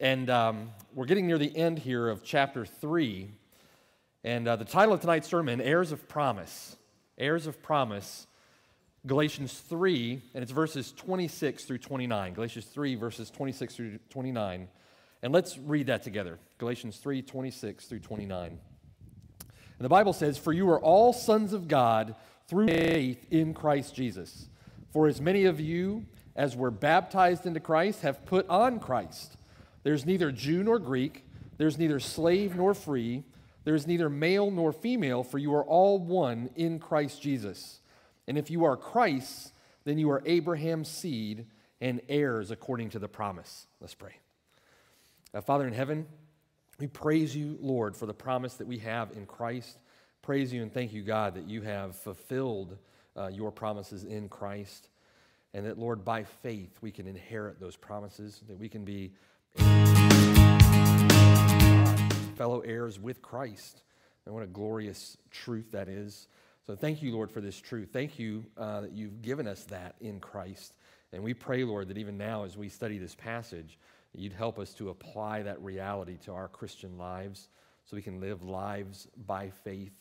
And um, we're getting near the end here of chapter 3. And uh, the title of tonight's sermon, Heirs of Promise. Heirs of Promise. Galatians 3, and it's verses 26 through 29. Galatians 3, verses 26 through 29. And let's read that together. Galatians 3, 26 through 29. And the Bible says, For you are all sons of God through faith in Christ Jesus. For as many of you as were baptized into Christ have put on Christ. There's neither Jew nor Greek, there's neither slave nor free, there's neither male nor female, for you are all one in Christ Jesus. And if you are Christ, then you are Abraham's seed and heirs according to the promise. Let's pray. Uh, Father in heaven, we praise you, Lord, for the promise that we have in Christ. Praise you and thank you, God, that you have fulfilled uh, your promises in Christ. And that, Lord, by faith, we can inherit those promises, that we can be fellow heirs with Christ. And what a glorious truth that is. So thank you, Lord, for this truth. Thank you uh, that you've given us that in Christ. And we pray, Lord, that even now as we study this passage, you'd help us to apply that reality to our Christian lives so we can live lives by faith,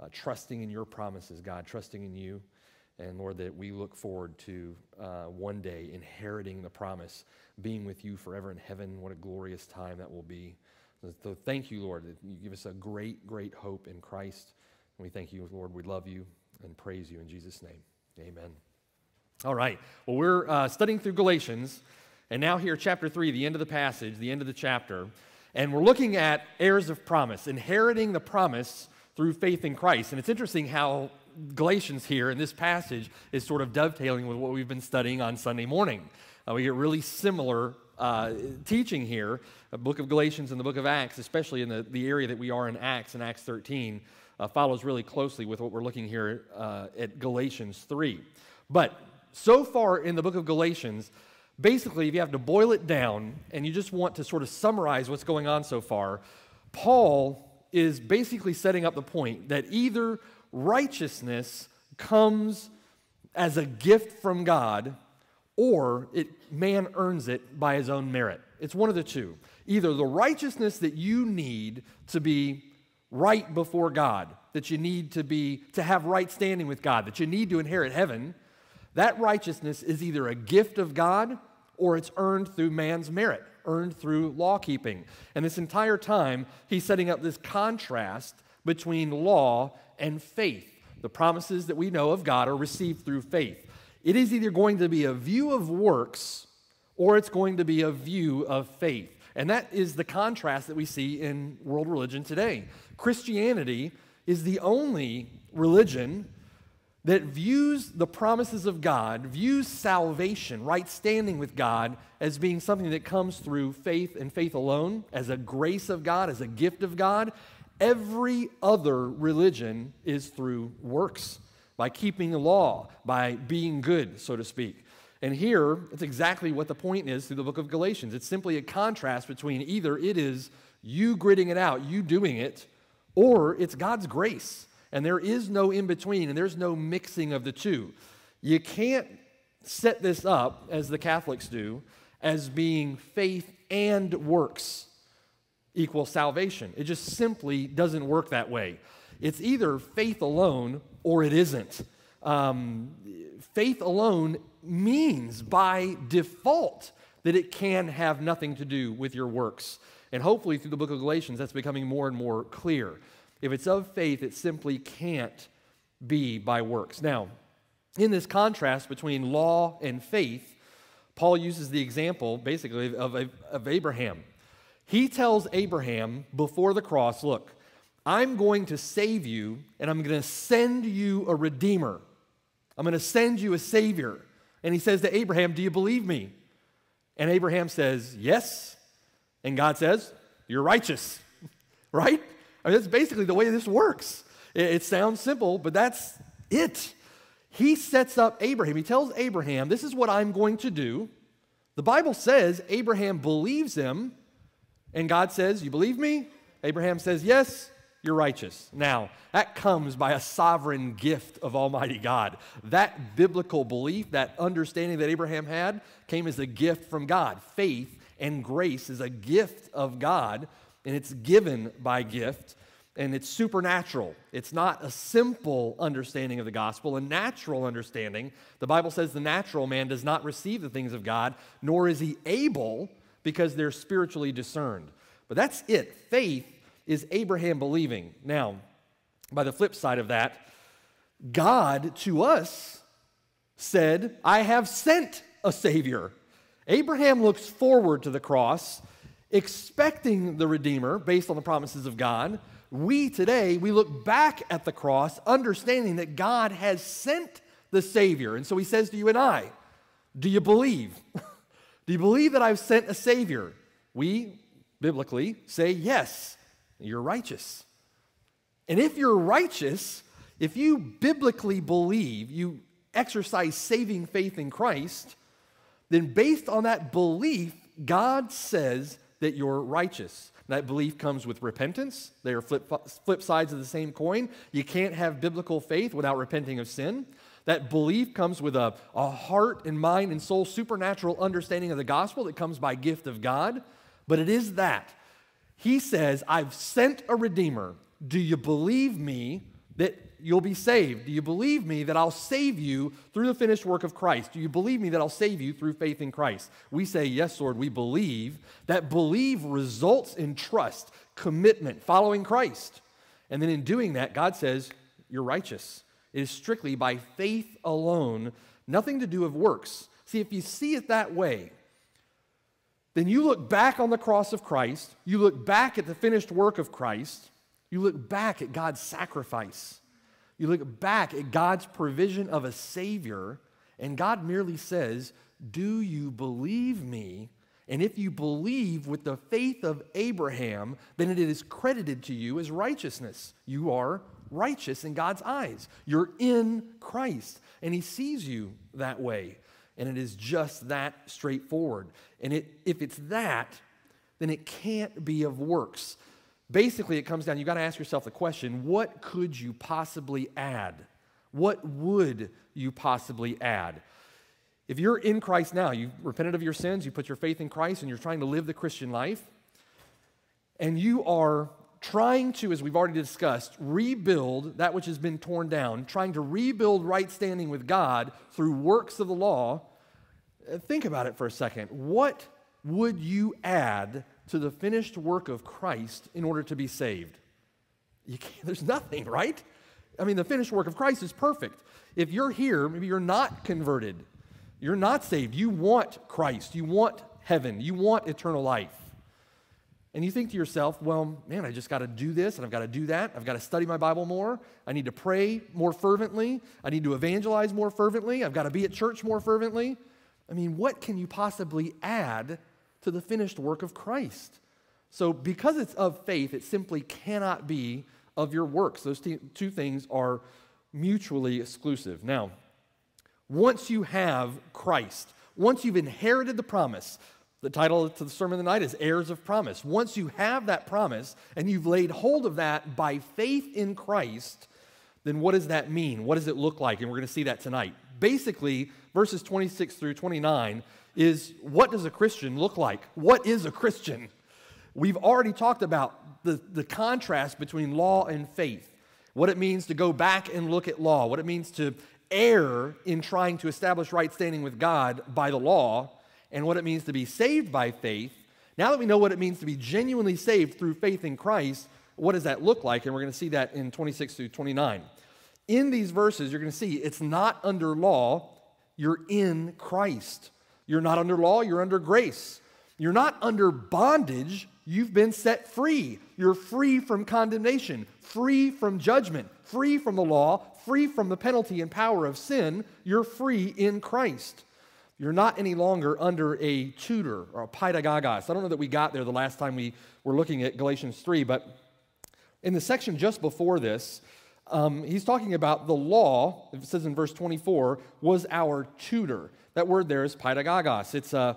uh, trusting in your promises, God, trusting in you. And Lord, that we look forward to uh, one day inheriting the promise, being with you forever in heaven. What a glorious time that will be. So thank you, Lord, you give us a great, great hope in Christ. And we thank you, Lord. We love you and praise you in Jesus' name. Amen. All right. Well, we're uh, studying through Galatians, and now here, chapter 3, the end of the passage, the end of the chapter. And we're looking at heirs of promise, inheriting the promise through faith in Christ. And it's interesting how Galatians here in this passage is sort of dovetailing with what we've been studying on Sunday morning. Uh, we get really similar uh, teaching here, the book of Galatians and the book of Acts, especially in the, the area that we are in Acts and Acts 13, uh, follows really closely with what we're looking here uh, at Galatians 3. But so far in the book of Galatians, basically, if you have to boil it down and you just want to sort of summarize what's going on so far, Paul is basically setting up the point that either righteousness comes as a gift from God or it, man earns it by his own merit. It's one of the two. Either the righteousness that you need to be right before God, that you need to be to have right standing with God, that you need to inherit heaven, that righteousness is either a gift of God or it's earned through man's merit, earned through law keeping. And this entire time, he's setting up this contrast between law and faith. The promises that we know of God are received through faith. It is either going to be a view of works or it's going to be a view of faith. And that is the contrast that we see in world religion today. Christianity is the only religion that views the promises of God, views salvation, right standing with God, as being something that comes through faith and faith alone, as a grace of God, as a gift of God, Every other religion is through works, by keeping the law, by being good, so to speak. And here, it's exactly what the point is through the book of Galatians. It's simply a contrast between either it is you gritting it out, you doing it, or it's God's grace. And there is no in between, and there's no mixing of the two. You can't set this up, as the Catholics do, as being faith and works equal salvation. It just simply doesn't work that way. It's either faith alone or it isn't. Um, faith alone means by default that it can have nothing to do with your works. And hopefully, through the book of Galatians, that's becoming more and more clear. If it's of faith, it simply can't be by works. Now, in this contrast between law and faith, Paul uses the example basically of, of, of Abraham. He tells Abraham before the cross, Look, I'm going to save you, and I'm going to send you a redeemer. I'm going to send you a savior. And he says to Abraham, Do you believe me? And Abraham says, Yes. And God says, You're righteous, right? I mean, that's basically the way this works. It, it sounds simple, but that's it. He sets up Abraham. He tells Abraham, This is what I'm going to do. The Bible says Abraham believes him, and God says, You believe me? Abraham says, Yes, you're righteous. Now, that comes by a sovereign gift of Almighty God. That biblical belief, that understanding that Abraham had, came as a gift from God faith and grace is a gift of God, and it's given by gift, and it's supernatural. It's not a simple understanding of the gospel, a natural understanding. The Bible says the natural man does not receive the things of God, nor is he able because they're spiritually discerned. But that's it. Faith is Abraham believing. Now, by the flip side of that, God to us said, I have sent a Savior. Abraham looks forward to the cross, expecting the Redeemer based on the promises of God. We today, we look back at the cross, understanding that God has sent the Savior. And so he says to you and I, Do you believe? Do you believe that I've sent a Savior? We biblically say, Yes, you're righteous. And if you're righteous, if you biblically believe, you exercise saving faith in Christ, then based on that belief, God says that you're righteous. That belief comes with repentance. They are flip, flip sides of the same coin. You can't have biblical faith without repenting of sin. That belief comes with a, a heart and mind and soul supernatural understanding of the gospel that comes by gift of God. But it is that. He says, I've sent a redeemer. Do you believe me that you'll be saved? Do you believe me that I'll save you through the finished work of Christ? Do you believe me that I'll save you through faith in Christ? We say, Yes, Lord, we believe. That believe results in trust, commitment, following Christ. And then in doing that, God says, You're righteous. It is strictly by faith alone, nothing to do with works. See, if you see it that way, then you look back on the cross of Christ, you look back at the finished work of Christ, you look back at God's sacrifice. You look back at God's provision of a Savior, and God merely says, Do you believe me? And if you believe with the faith of Abraham, then it is credited to you as righteousness. You are righteous in God's eyes. You're in Christ, and He sees you that way. And it is just that straightforward. And it, if it's that, then it can't be of works. Basically, it comes down, you've got to ask yourself the question what could you possibly add? What would you possibly add? If you're in Christ now, you've repented of your sins, you put your faith in Christ, and you're trying to live the Christian life, and you are trying to, as we've already discussed, rebuild that which has been torn down, trying to rebuild right standing with God through works of the law, think about it for a second. What would you add to the finished work of Christ in order to be saved? there's nothing, right? I mean, the finished work of Christ is perfect. If you're here, maybe you're not converted, you're not saved, you want Christ, you want heaven, you want eternal life. And you think to yourself, well, man, I just got to do this and I've got to do that. I've got to study my Bible more. I need to pray more fervently. I need to evangelize more fervently. I've got to be at church more fervently. I mean, what can you possibly add to the finished work of Christ. So, because it's of faith, it simply cannot be of your works. Those two things are mutually exclusive. Now, once you have Christ, once you've inherited the promise, the title to the sermon tonight is Heirs of Promise. Once you have that promise and you've laid hold of that by faith in Christ, then what does that mean? What does it look like? And we're going to see that tonight. Basically, verses 26 through 29 is what does a Christian look like? What is a Christian? We've already talked about the, the contrast between law and faith, what it means to go back and look at law, what it means to err in trying to establish right standing with God by the law, and what it means to be saved by faith. Now that we know what it means to be genuinely saved through faith in Christ, what does that look like? And we're going to see that in 26 through 29. In these verses, you're going to see it's not under law, you're in Christ. You're not under law, you're under grace. You're not under bondage, you've been set free. You're free from condemnation, free from judgment, free from the law, free from the penalty and power of sin. You're free in Christ. You're not any longer under a tutor or a paidagogos. I don't know that we got there the last time we were looking at Galatians 3, but in the section just before this, um, he's talking about the law, it says in verse 24, was our tutor. That word there is paidagogos. It's a,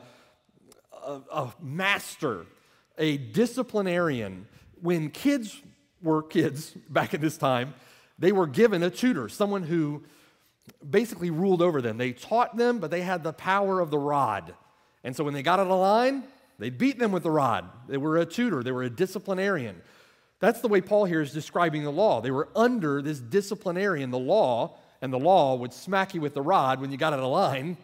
a, a master, a disciplinarian. When kids were kids back in this time, they were given a tutor, someone who basically ruled over them. They taught them, but they had the power of the rod. And so when they got out of line, They'd beat them with the rod. They were a tutor, they were a disciplinarian. That's the way Paul here is describing the law. They were under this disciplinarian, the law, and the law would smack you with the rod when you got out of line.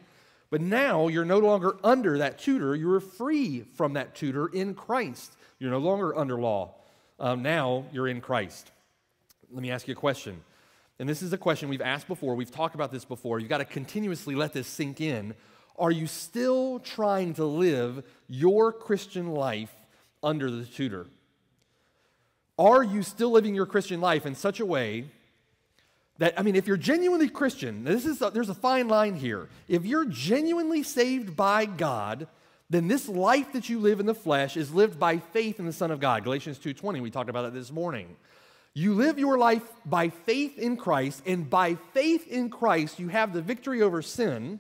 But now you're no longer under that tutor. You are free from that tutor in Christ. You're no longer under law. Um, now you're in Christ. Let me ask you a question. And this is a question we've asked before. We've talked about this before. You've got to continuously let this sink in. Are you still trying to live your Christian life under the tutor? Are you still living your Christian life in such a way that, I mean, if you're genuinely Christian, this is a, there's a fine line here. If you're genuinely saved by God, then this life that you live in the flesh is lived by faith in the Son of God. Galatians 2:20, we talked about that this morning. You live your life by faith in Christ, and by faith in Christ, you have the victory over sin,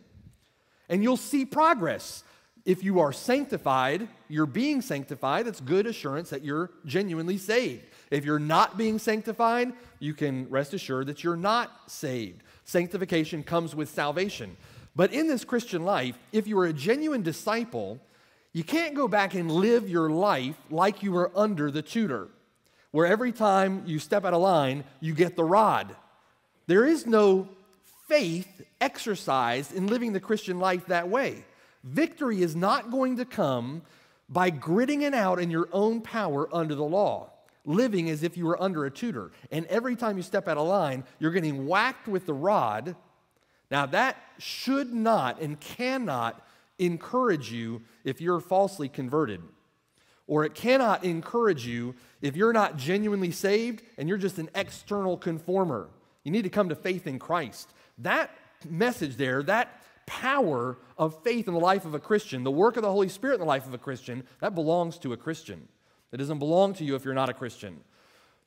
and you'll see progress. If you are sanctified, you're being sanctified. That's good assurance that you're genuinely saved. If you're not being sanctified, you can rest assured that you're not saved. Sanctification comes with salvation. But in this Christian life, if you are a genuine disciple, you can't go back and live your life like you were under the tutor, where every time you step out of line, you get the rod. There is no faith exercised in living the Christian life that way. Victory is not going to come by gritting it out in your own power under the law, living as if you were under a tutor. And every time you step out of line, you're getting whacked with the rod. Now, that should not and cannot encourage you if you're falsely converted. Or it cannot encourage you if you're not genuinely saved and you're just an external conformer. You need to come to faith in Christ. That message there, that power of faith in the life of a Christian, the work of the Holy Spirit in the life of a Christian, that belongs to a Christian. It doesn't belong to you if you're not a Christian.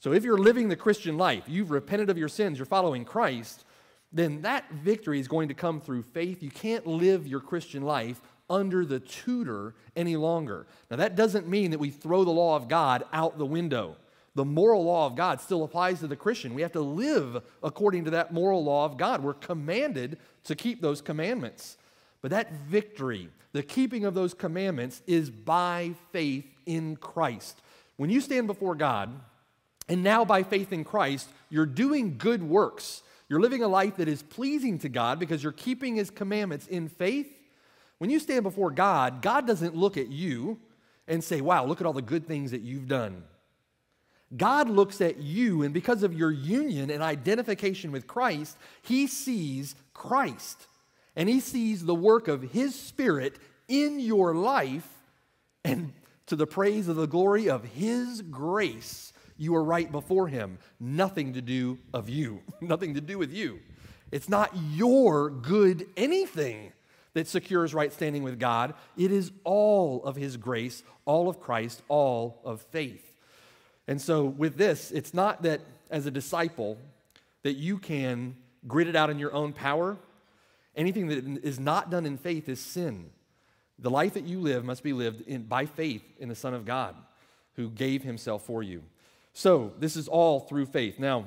So if you're living the Christian life, you've repented of your sins, you're following Christ, then that victory is going to come through faith. You can't live your Christian life under the tutor any longer. Now, that doesn't mean that we throw the law of God out the window. The moral law of God still applies to the Christian. We have to live according to that moral law of God. We're commanded to keep those commandments. But that victory, the keeping of those commandments, is by faith in Christ. When you stand before God, and now by faith in Christ, you're doing good works. You're living a life that is pleasing to God because you're keeping His commandments in faith. When you stand before God, God doesn't look at you and say, Wow, look at all the good things that you've done. God looks at you, and because of your union and identification with Christ, He sees Christ. And He sees the work of His Spirit in your life, and to the praise of the glory of His grace, you are right before Him. Nothing to do of you, nothing to do with you. It's not your good anything that secures right standing with God. It is all of His grace, all of Christ, all of faith. And so, with this, it's not that as a disciple that you can grit it out in your own power. Anything that is not done in faith is sin. The life that you live must be lived in, by faith in the Son of God who gave himself for you. So, this is all through faith. Now,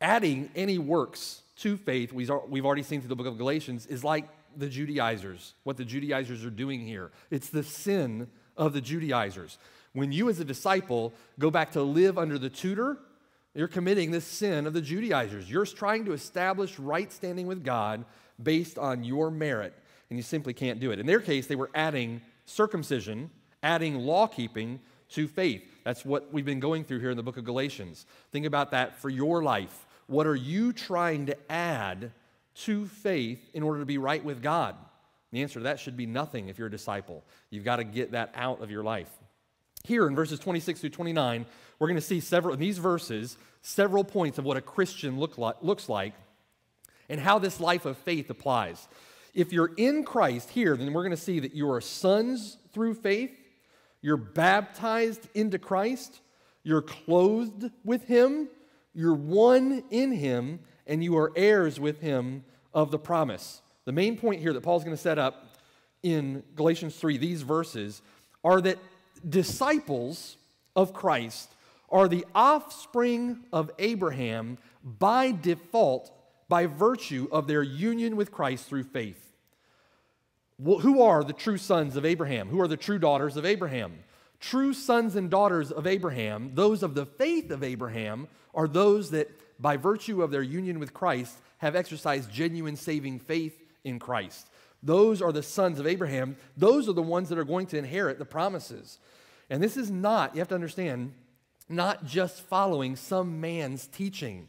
adding any works to faith, we've already seen through the book of Galatians, is like the Judaizers, what the Judaizers are doing here. It's the sin of the Judaizers. When you, as a disciple, go back to live under the tutor, you're committing this sin of the Judaizers. You're trying to establish right standing with God based on your merit, and you simply can't do it. In their case, they were adding circumcision, adding law keeping to faith. That's what we've been going through here in the book of Galatians. Think about that for your life. What are you trying to add to faith in order to be right with God? The answer to that should be nothing if you're a disciple. You've got to get that out of your life. Here in verses 26 through 29, we're going to see several, in these verses, several points of what a Christian look like, looks like and how this life of faith applies. If you're in Christ here, then we're going to see that you are sons through faith, you're baptized into Christ, you're clothed with Him, you're one in Him, and you are heirs with Him of the promise. The main point here that Paul's going to set up in Galatians 3, these verses, are that disciples of Christ are the offspring of Abraham by default by virtue of their union with Christ through faith. who are the true sons of Abraham? Who are the true daughters of Abraham? True sons and daughters of Abraham, those of the faith of Abraham, are those that, by virtue of their union with Christ, have exercised genuine saving faith in Christ. Those are the sons of Abraham. Those are the ones that are going to inherit the promises. And this is not, you have to understand, not just following some man's teaching.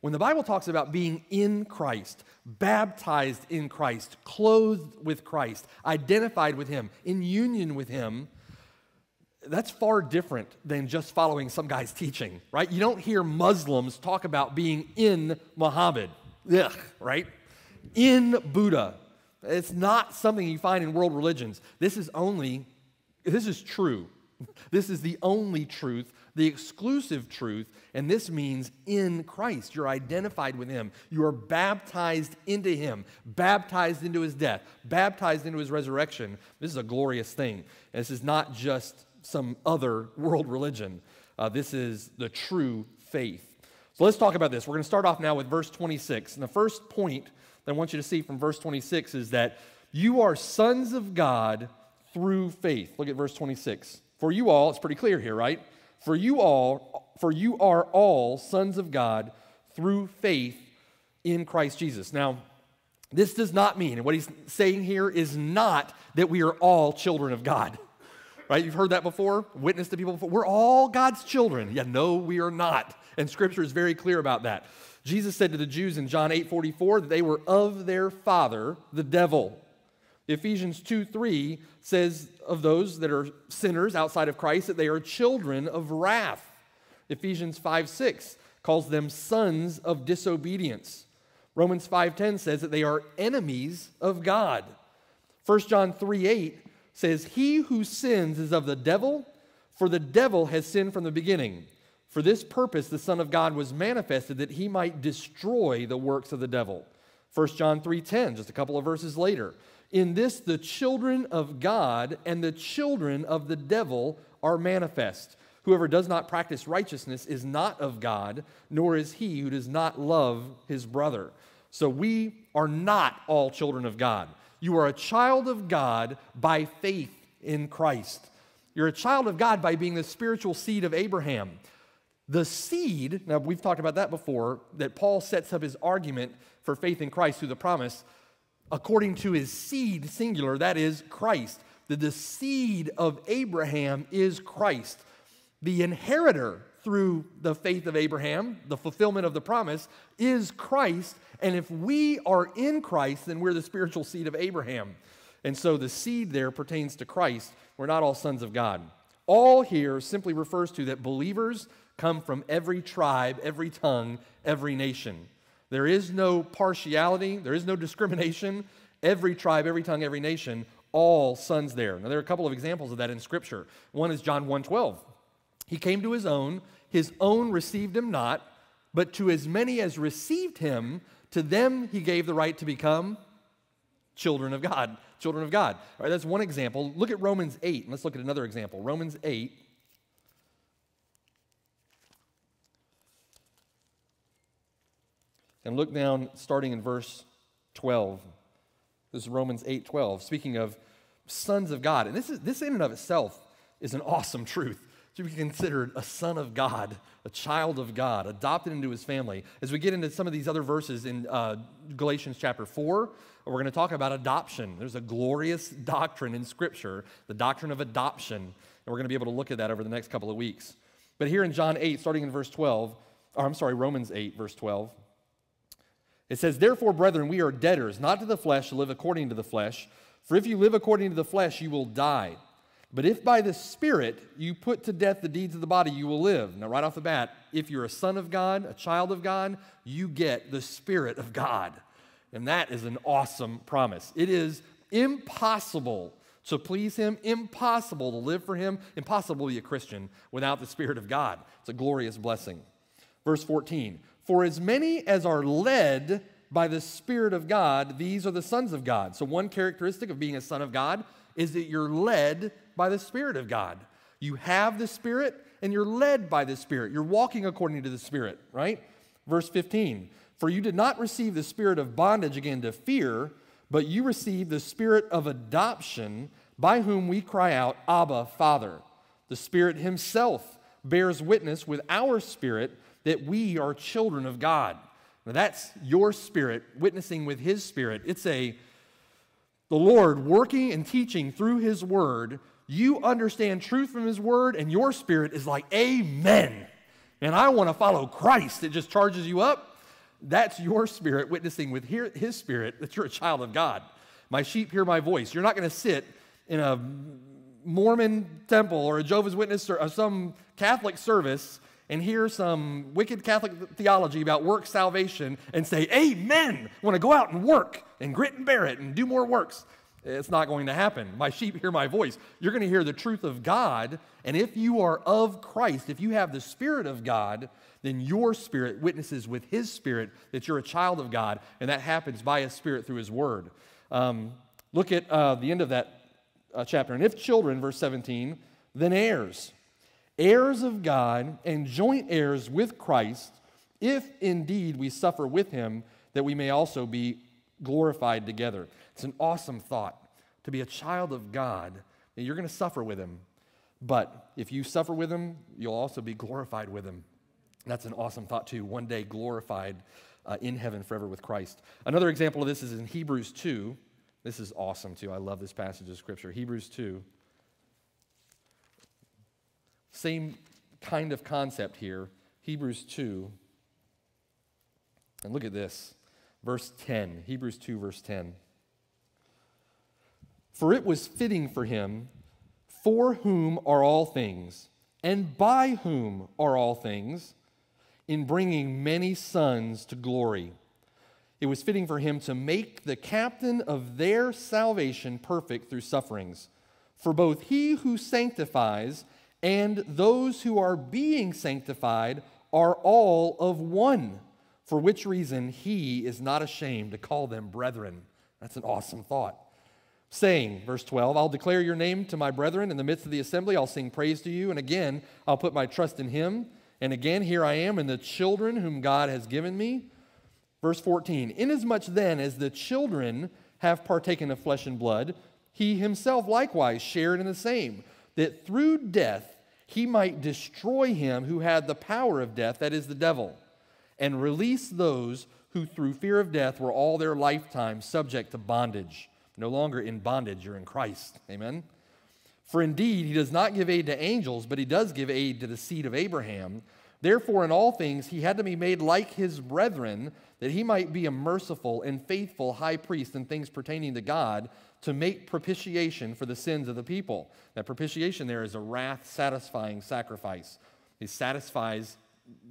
When the Bible talks about being in Christ, baptized in Christ, clothed with Christ, identified with Him, in union with Him, that's far different than just following some guy's teaching, right? You don't hear Muslims talk about being in Muhammad, Ugh, right? In Buddha. It's not something you find in world religions. This is only, this is true. This is the only truth the exclusive truth, and this means in Christ. You're identified with Him. You are baptized into Him, baptized into His death, baptized into His resurrection. This is a glorious thing. This is not just some other world religion, uh, this is the true faith. So let's talk about this. We're going to start off now with verse 26. And the first point that I want you to see from verse 26 is that you are sons of God through faith. Look at verse 26. For you all, it's pretty clear here, right? For you all, for you are all sons of God through faith in Christ Jesus. Now, this does not mean, and what he's saying here is not that we are all children of God. Right? You've heard that before? Witness to people before. We're all God's children. Yeah, no, we are not. And scripture is very clear about that. Jesus said to the Jews in John 8 44 that they were of their father, the devil. Ephesians 2 3 says of those that are sinners outside of Christ that they are children of wrath. Ephesians 5 6 calls them sons of disobedience. Romans 5:10 says that they are enemies of God. 1 John 3 8 says, He who sins is of the devil, for the devil has sinned from the beginning. For this purpose the Son of God was manifested that he might destroy the works of the devil. 1 John 3:10, just a couple of verses later. In this, the children of God and the children of the devil are manifest. Whoever does not practice righteousness is not of God, nor is he who does not love his brother. So we are not all children of God. You are a child of God by faith in Christ. You're a child of God by being the spiritual seed of Abraham. The seed, now we've talked about that before, that Paul sets up his argument for faith in Christ through the promise according to his seed, singular, that is Christ. That the seed of Abraham is Christ. The inheritor through the faith of Abraham, the fulfillment of the promise, is Christ. And if we are in Christ, then we're the spiritual seed of Abraham. And so the seed there pertains to Christ. We're not all sons of God. All here simply refers to that believers come from every tribe, every tongue, every nation. There is no partiality, there is no discrimination. Every tribe, every tongue, every nation, all sons there. Now there are a couple of examples of that in scripture. One is John 1:12. He came to his own, his own received him not, but to as many as received him, to them he gave the right to become children of God. Children of God. All right, that's one example. Look at Romans 8. Let's look at another example. Romans 8 And look down starting in verse 12. This is Romans 8 12, speaking of sons of God. And this, is, this in and of itself is an awesome truth. To be considered a son of God, a child of God, adopted into his family. As we get into some of these other verses in uh, Galatians chapter 4, we're going to talk about adoption. There's a glorious doctrine in Scripture, the doctrine of adoption. And we're going to be able to look at that over the next couple of weeks. But here in John 8, starting in verse 12, or I'm sorry, Romans 8, verse 12, it says, Therefore, brethren, we are debtors, not to the flesh, to live according to the flesh. For if you live according to the flesh, you will die. But if by the Spirit you put to death the deeds of the body, you will live. Now, right off the bat, if you're a son of God, a child of God, you get the Spirit of God. And that is an awesome promise. It is impossible to please Him, impossible to live for Him, impossible to be a Christian without the Spirit of God. It's a glorious blessing. Verse 14 for as many as are led by the Spirit of God, these are the sons of God. So, one characteristic of being a son of God is that you're led by the Spirit of God. You have the Spirit and you're led by the Spirit. You're walking according to the Spirit, right? Verse 15 For you did not receive the spirit of bondage again to fear, but you received the spirit of adoption by whom we cry out, Abba, Father. The Spirit Himself bears witness with our spirit that we are children of God. Now, that's your spirit witnessing with His spirit. It's a the Lord working and teaching through His Word. You understand truth from His Word, and your spirit is like, Amen. And I want to follow Christ. It just charges you up. That's your spirit witnessing with His spirit that you're a child of God. My sheep hear my voice. You're not going to sit in a Mormon temple or a Jehovah's Witness or some Catholic service and hear some wicked Catholic theology about work salvation and say, Amen, I want to go out and work and grit and bear it and do more works. It's not going to happen. My sheep hear my voice. You're going to hear the truth of God. And if you are of Christ, if you have the Spirit of God, then your spirit witnesses with His Spirit that you're a child of God. And that happens by His Spirit through His Word. Um, look at uh, the end of that uh, chapter. And if children, verse 17, then heirs, heirs of God and joint heirs with Christ, if indeed we suffer with him, that we may also be glorified together. It's an awesome thought to be a child of God. You're going to suffer with him. But if you suffer with him, you'll also be glorified with him. That's an awesome thought, too. One day glorified uh, in heaven forever with Christ. Another example of this is in Hebrews 2. This is awesome too. I love this passage of Scripture. Hebrews 2. Same kind of concept here. Hebrews 2. And look at this. Verse 10. Hebrews 2, verse 10. For it was fitting for him, for whom are all things, and by whom are all things, in bringing many sons to glory it was fitting for him to make the captain of their salvation perfect through sufferings. For both he who sanctifies and those who are being sanctified are all of one, for which reason he is not ashamed to call them brethren. That's an awesome thought. Saying, verse 12, I'll declare your name to my brethren in the midst of the assembly. I'll sing praise to you. And again, I'll put my trust in him. And again, here I am in the children whom God has given me. Verse 14 Inasmuch then as the children have partaken of flesh and blood, he himself likewise shared in the same, that through death he might destroy him who had the power of death, that is the devil, and release those who through fear of death were all their lifetime subject to bondage. No longer in bondage, you're in Christ. Amen. For indeed, he does not give aid to angels, but he does give aid to the seed of Abraham. Therefore, in all things, he had to be made like his brethren, that he might be a merciful and faithful high priest in things pertaining to God to make propitiation for the sins of the people. That propitiation there is a wrath satisfying sacrifice. It satisfies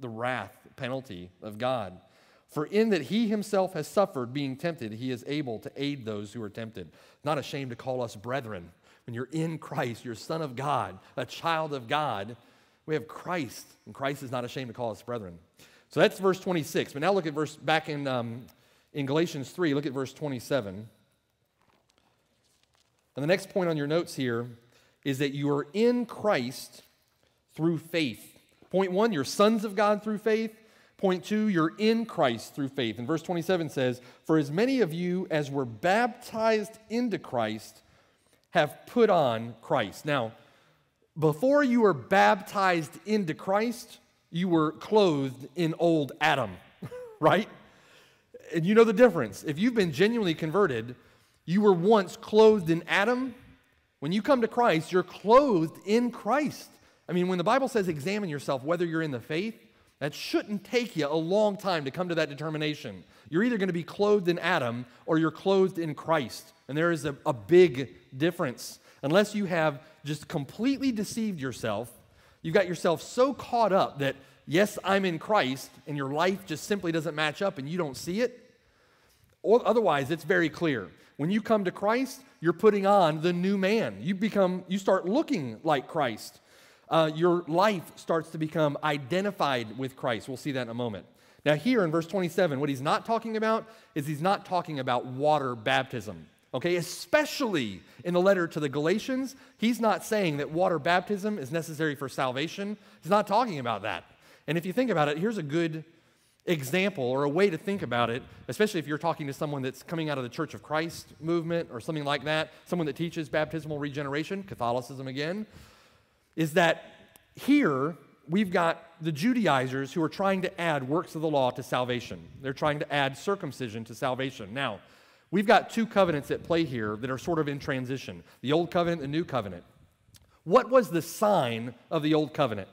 the wrath penalty of God. For in that he himself has suffered being tempted, he is able to aid those who are tempted. Not ashamed to call us brethren. When you're in Christ, you're son of God, a child of God we have Christ, and Christ is not ashamed to call us brethren. So that's verse 26. But now look at verse back in, um, in Galatians 3, look at verse 27. And the next point on your notes here is that you are in Christ through faith. Point one, you're sons of God through faith. Point two, you're in Christ through faith. And verse 27 says, For as many of you as were baptized into Christ have put on Christ. Now, before you were baptized into Christ, you were clothed in old Adam, right? And you know the difference. If you've been genuinely converted, you were once clothed in Adam. When you come to Christ, you're clothed in Christ. I mean, when the Bible says examine yourself, whether you're in the faith, that shouldn't take you a long time to come to that determination. You're either going to be clothed in Adam or you're clothed in Christ. And there is a, a big difference. Unless you have just completely deceived yourself. You've got yourself so caught up that, yes, I'm in Christ, and your life just simply doesn't match up and you don't see it. Otherwise, it's very clear. When you come to Christ, you're putting on the new man. You become, you start looking like Christ. Uh, your life starts to become identified with Christ. We'll see that in a moment. Now, here in verse 27, what he's not talking about is he's not talking about water baptism. Okay, especially in the letter to the Galatians, he's not saying that water baptism is necessary for salvation. He's not talking about that. And if you think about it, here's a good example or a way to think about it, especially if you're talking to someone that's coming out of the Church of Christ movement or something like that, someone that teaches baptismal regeneration, Catholicism again, is that here we've got the Judaizers who are trying to add works of the law to salvation. They're trying to add circumcision to salvation. Now, we've got two covenants at play here that are sort of in transition the Old Covenant the New Covenant. What was the sign of the Old Covenant?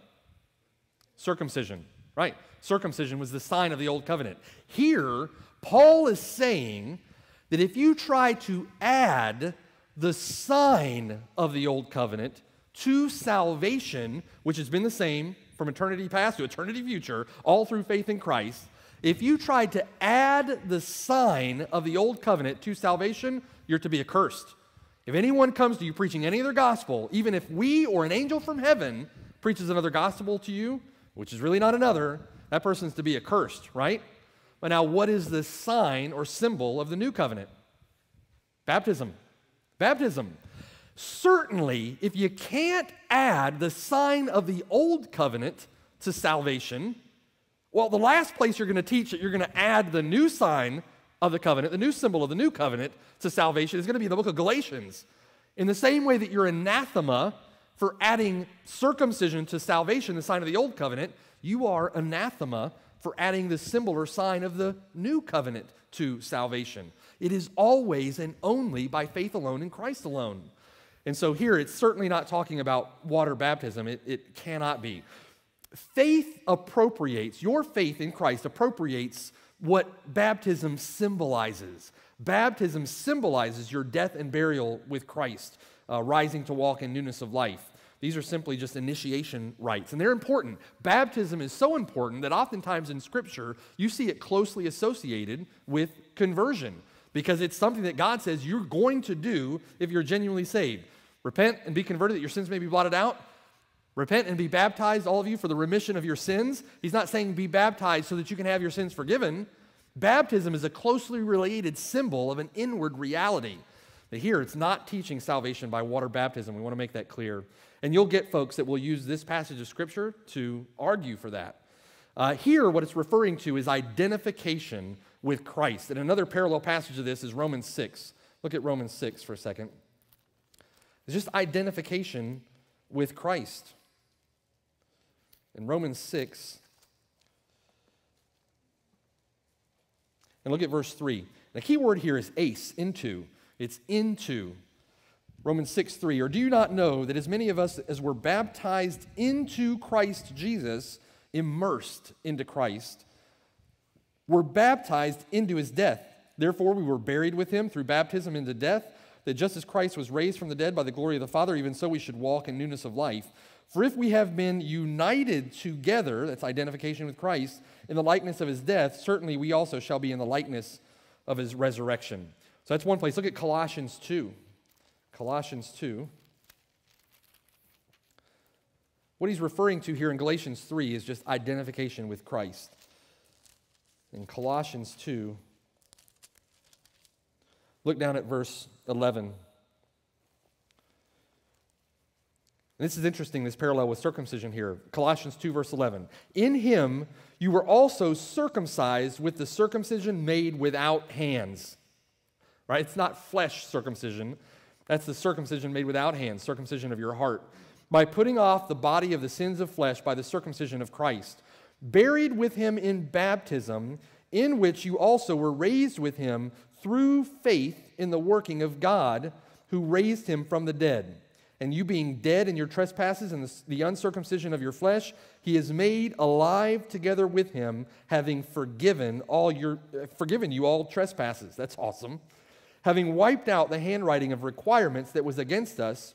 Circumcision, right? Circumcision was the sign of the Old Covenant. Here, Paul is saying that if you try to add the sign of the Old Covenant to salvation, which has been the same from eternity past to eternity future, all through faith in Christ, if you tried to add the sign of the old covenant to salvation, you're to be accursed. If anyone comes to you preaching any other gospel, even if we or an angel from heaven preaches another gospel to you, which is really not another, that person's to be accursed, right? But now, what is the sign or symbol of the new covenant? Baptism. Baptism. Certainly, if you can't add the sign of the old covenant to salvation, well, the last place you're going to teach that you're going to add the new sign of the covenant, the new symbol of the new covenant to salvation is going to be in the book of Galatians. In the same way that you're anathema for adding circumcision to salvation, the sign of the old covenant, you are anathema for adding the symbol or sign of the new covenant to salvation. It is always and only by faith alone in Christ alone. And so here it's certainly not talking about water baptism, it, it cannot be. Faith appropriates, your faith in Christ appropriates what baptism symbolizes. Baptism symbolizes your death and burial with Christ, uh, rising to walk in newness of life. These are simply just initiation rites, and they're important. Baptism is so important that oftentimes in Scripture you see it closely associated with conversion because it's something that God says you're going to do if you're genuinely saved. Repent and be converted that your sins may be blotted out. Repent and be baptized, all of you, for the remission of your sins. He's not saying be baptized so that you can have your sins forgiven. Baptism is a closely related symbol of an inward reality. But here, it's not teaching salvation by water baptism. We want to make that clear. And you'll get folks that will use this passage of Scripture to argue for that. Uh, here, what it's referring to is identification with Christ. And another parallel passage of this is Romans 6. Look at Romans 6 for a second. It's just identification with Christ. In Romans 6, and look at verse 3. The key word here is eis, into. It's into. Romans 6 3. Or do you not know that as many of us as were baptized into Christ Jesus, immersed into Christ, were baptized into his death? Therefore, we were buried with him through baptism into death that just as Christ was raised from the dead by the glory of the Father, even so we should walk in newness of life. For if we have been united together, that's identification with Christ, in the likeness of his death, certainly we also shall be in the likeness of his resurrection. So that's one place. Look at Colossians 2. Colossians 2. What he's referring to here in Galatians 3 is just identification with Christ. In Colossians 2, look down at verse 11. And this is interesting, this parallel with circumcision here. Colossians 2, verse 11. In him you were also circumcised with the circumcision made without hands. Right? It's not flesh circumcision. That's the circumcision made without hands, circumcision of your heart. By putting off the body of the sins of flesh by the circumcision of Christ, buried with him in baptism, in which you also were raised with him through faith in the working of God who raised him from the dead. And you being dead in your trespasses and the, uncircumcision of your flesh, he is made alive together with him, having forgiven all your uh, forgiven you all trespasses. That's awesome. Having wiped out the handwriting of requirements that was against us,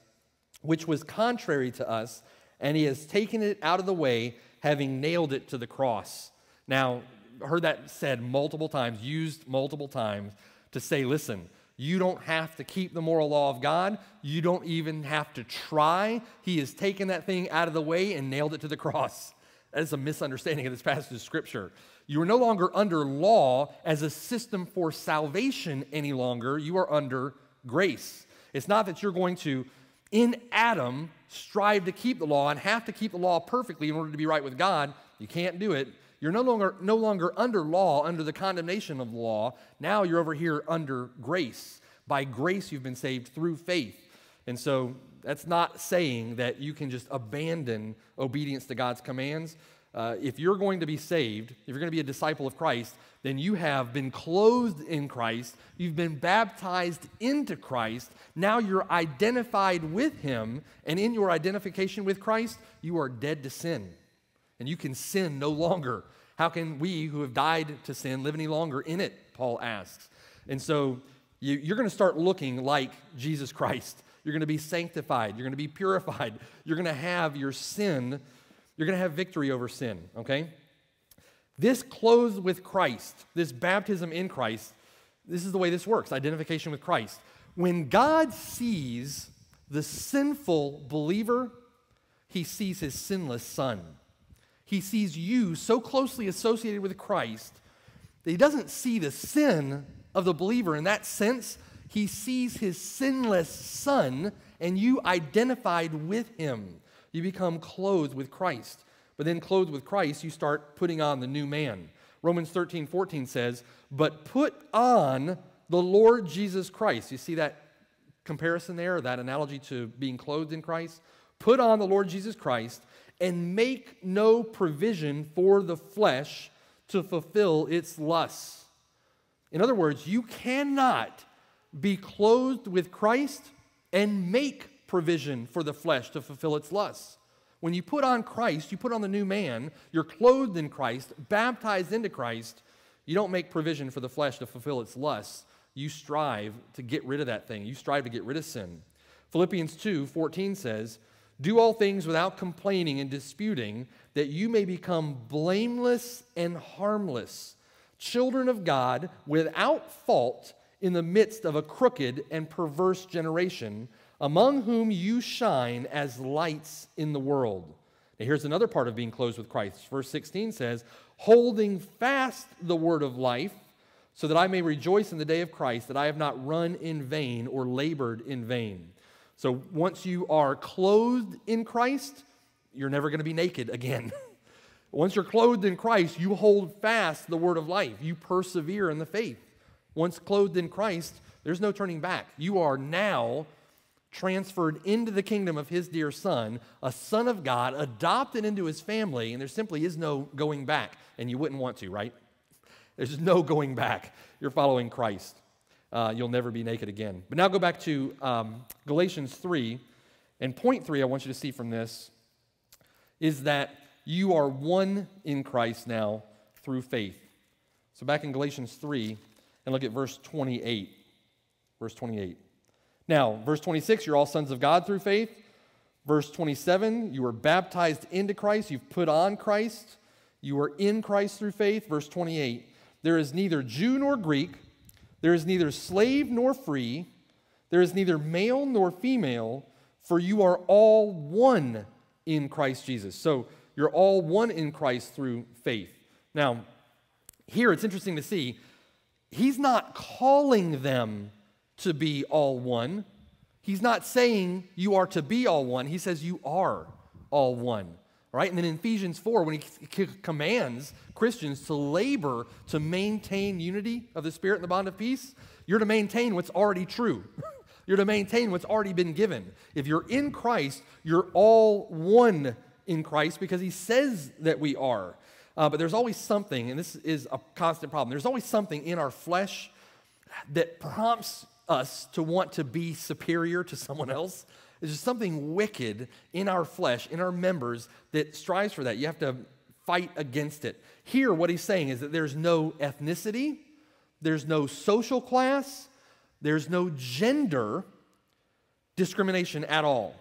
which was contrary to us, and he has taken it out of the way, having nailed it to the cross. Now, heard that said multiple times, used multiple times to say, listen, you don't have to keep the moral law of God. You don't even have to try. He has taken that thing out of the way and nailed it to the cross. That is a misunderstanding of this passage of Scripture. You are no longer under law as a system for salvation any longer. You are under grace. It's not that you're going to, in Adam, strive to keep the law and have to keep the law perfectly in order to be right with God. You can't do it. You're no longer, no longer under law, under the condemnation of the law. Now you're over here under grace. By grace, you've been saved through faith. And so that's not saying that you can just abandon obedience to God's commands. Uh, if you're going to be saved, if you're going to be a disciple of Christ, then you have been clothed in Christ. You've been baptized into Christ. Now you're identified with Him. And in your identification with Christ, you are dead to sin. And you can sin no longer. How can we who have died to sin live any longer in it? Paul asks. And so you, are going to start looking like Jesus Christ. You're going to be sanctified. You're going to be purified. You're going to have your sin, you're going to have victory over sin, okay? This clothed with Christ, this baptism in Christ, this is the way this works identification with Christ. When God sees the sinful believer, he sees his sinless son. He sees you so closely associated with Christ that he doesn't see the sin of the believer in that sense. He sees his sinless son, and you identified with him. You become clothed with Christ. But then, clothed with Christ, you start putting on the new man. Romans 13, 14 says, But put on the Lord Jesus Christ. You see that comparison there, that analogy to being clothed in Christ? Put on the Lord Jesus Christ and make no provision for the flesh to fulfill its lusts. In other words, you cannot be clothed with Christ and make provision for the flesh to fulfill its lusts. When you put on Christ, you put on the new man, you're clothed in Christ, baptized into Christ, you don't make provision for the flesh to fulfill its lusts. You strive to get rid of that thing. You strive to get rid of sin. Philippians 2 14 says, Do all things without complaining and disputing, that you may become blameless and harmless, children of God without fault in the midst of a crooked and perverse generation among whom you shine as lights in the world. Now, here's another part of being clothed with Christ. Verse 16 says, Holding fast the word of life, so that I may rejoice in the day of Christ, that I have not run in vain or labored in vain. So once you are clothed in Christ, you're never going to be naked again. once you're clothed in Christ, you hold fast the word of life. You persevere in the faith. Once clothed in Christ, there's no turning back. You are now transferred into the kingdom of his dear son, a son of God, adopted into his family, and there simply is no going back. And you wouldn't want to, right? There's no going back. You're following Christ. Uh, you'll never be naked again. But now go back to um, Galatians 3. And point three I want you to see from this is that you are one in Christ now through faith. So back in Galatians 3, and look at verse 28. Verse 28. Now, verse 26, you're all sons of God through faith. Verse 27, you were baptized into Christ, you've put on Christ, you are in Christ through faith. Verse 28, there is neither Jew nor Greek, there is neither slave nor free, there is neither male nor female, for you are all one in Christ Jesus. So you're all one in Christ through faith. Now, here it's interesting to see, he's not calling them to be all one. He's not saying you are to be all one. He says you are all one. Right? And then in Ephesians 4, when he commands Christians to labor to maintain unity of the Spirit and the bond of peace, you're to maintain what's already true. you're to maintain what's already been given. If you're in Christ, you're all one in Christ because he says that we are. Uh, but there's always something, and this is a constant problem, there's always something in our flesh that prompts us to want to be superior to someone else. There's just something wicked in our flesh, in our members, that strives for that. You have to fight against it. Here, what he's saying is that there's no ethnicity, there's no social class, there's no gender discrimination at all.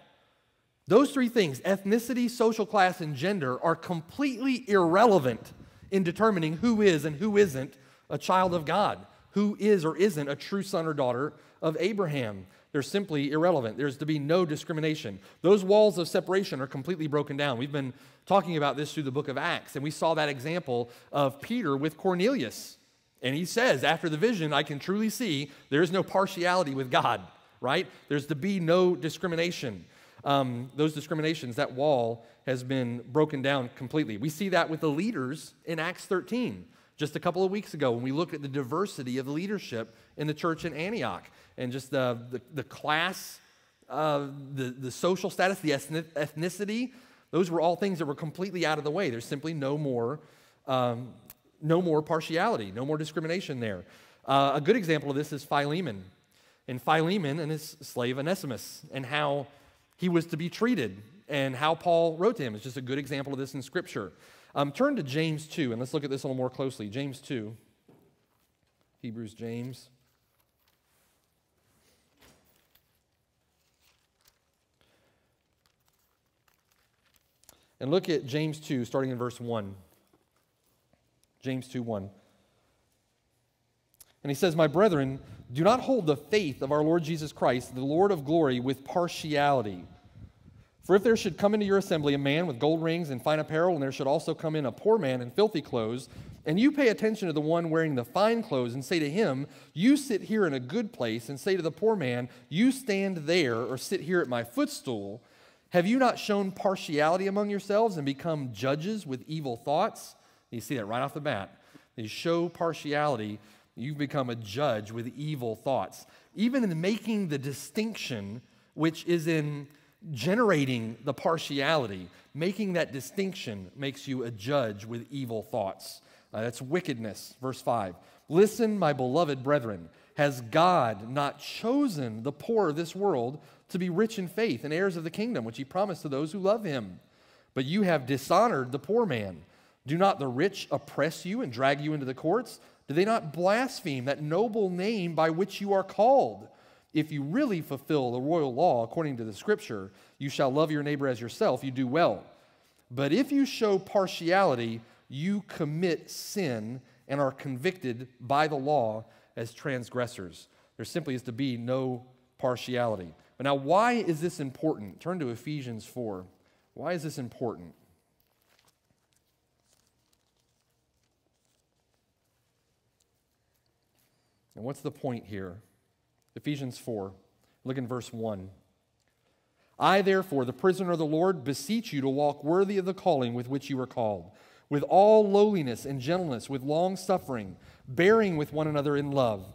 Those three things, ethnicity, social class, and gender, are completely irrelevant in determining who is and who isn't a child of God who is or isn't a true son or daughter of Abraham. They're simply irrelevant. There's to be no discrimination. Those walls of separation are completely broken down. We've been talking about this through the book of Acts, and we saw that example of Peter with Cornelius. And he says, after the vision, I can truly see there is no partiality with God, right? There's to be no discrimination. Um, those discriminations, that wall has been broken down completely. We see that with the leaders in Acts 13 just a couple of weeks ago when we looked at the diversity of leadership in the church in Antioch and just the, the, the class, uh, the, the social status, the ethnicity. Those were all things that were completely out of the way. There's simply no more, um, no more partiality, no more discrimination there. Uh, a good example of this is Philemon. And Philemon and his slave Onesimus, and how he was to be treated, and how Paul wrote to him. It's just a good example of this in Scripture. Um, turn to James 2, and let's look at this a little more closely. James 2, Hebrews, James. And look at James 2, starting in verse 1. James 2 1. And he says, My brethren, do not hold the faith of our Lord Jesus Christ, the Lord of glory, with partiality. For if there should come into your assembly a man with gold rings and fine apparel, and there should also come in a poor man in filthy clothes, and you pay attention to the one wearing the fine clothes, and say to him, You sit here in a good place, and say to the poor man, You stand there, or sit here at my footstool, have you not shown partiality among yourselves and become judges with evil thoughts? You see that right off the bat. You show partiality, you've become a judge with evil thoughts. Even in making the distinction, which is in generating the partiality, making that distinction makes you a judge with evil thoughts. Uh, that's wickedness. Verse 5. Listen, my beloved brethren, has God not chosen the poor of this world to be rich in faith and heirs of the kingdom, which he promised to those who love him? But you have dishonored the poor man. Do not the rich oppress you and drag you into the courts? Do they not blaspheme that noble name by which you are called? If you really fulfill the royal law according to the scripture, you shall love your neighbor as yourself, you do well. But if you show partiality, you commit sin and are convicted by the law as transgressors. There simply is to be no partiality. But now, why is this important? Turn to Ephesians 4. Why is this important? And what's the point here? Ephesians 4. Look in verse 1. I, therefore, the prisoner of the Lord, beseech you to walk worthy of the calling with which you were called, with all lowliness and gentleness, with long suffering, bearing with one another in love,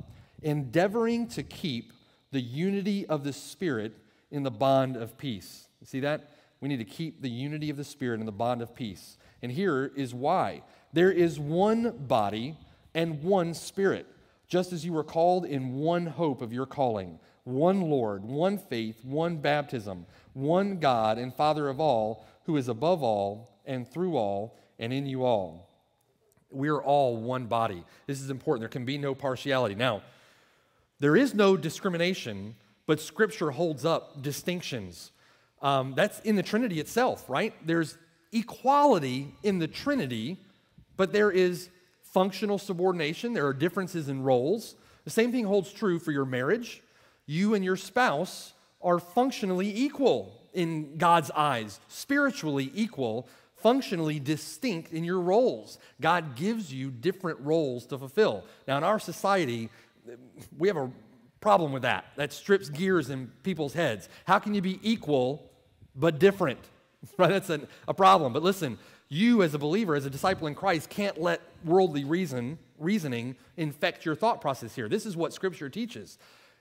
endeavoring to keep the unity of the Spirit in the bond of peace. You see that? We need to keep the unity of the Spirit in the bond of peace. And here is why there is one body and one Spirit just as you were called in one hope of your calling, one Lord, one faith, one baptism, one God and Father of all, who is above all and through all and in you all. We are all one body. This is important. There can be no partiality. Now, there is no discrimination, but Scripture holds up distinctions. Um, that's in the Trinity itself, right? There's equality in the Trinity, but there is functional subordination, there are differences in roles. The same thing holds true for your marriage. You and your spouse are functionally equal in God's eyes, spiritually equal, functionally distinct in your roles. God gives you different roles to fulfill. Now, in our society, we have a problem with that. That strips gears in people's heads. How can you be equal but different? Right? That's a, a problem. But listen, you as a believer, as a disciple in Christ, can't let worldly reason, reasoning infect your thought process here. This is what Scripture teaches.